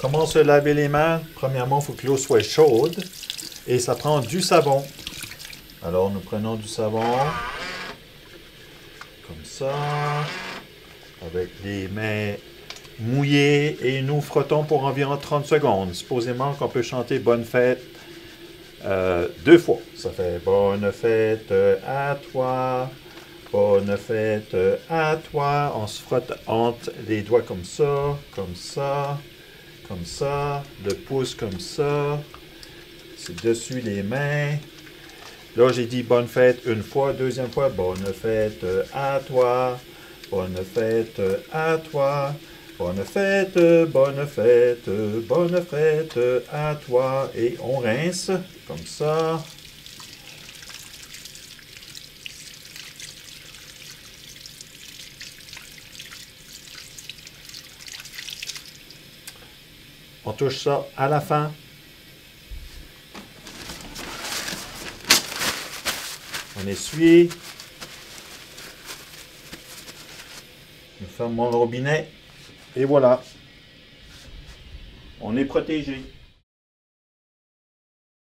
Comment se laver les mains? Premièrement, il faut que l'eau soit chaude et ça prend du savon. Alors, nous prenons du savon comme ça, avec les mains mouillées et nous frottons pour environ 30 secondes. Supposément qu'on peut chanter Bonne fête euh, deux fois. Ça fait Bonne fête à toi, Bonne fête à toi. On se frotte entre les doigts comme ça, comme ça, comme ça, le pouce comme ça. C'est dessus les mains. Là, j'ai dit bonne fête une fois, deuxième fois, bonne fête à toi, bonne fête à toi, bonne fête, bonne fête, bonne fête à toi. Et on rince comme ça. On touche ça à la fin. On essuie. On ferme mon robinet. Et voilà. On est protégé.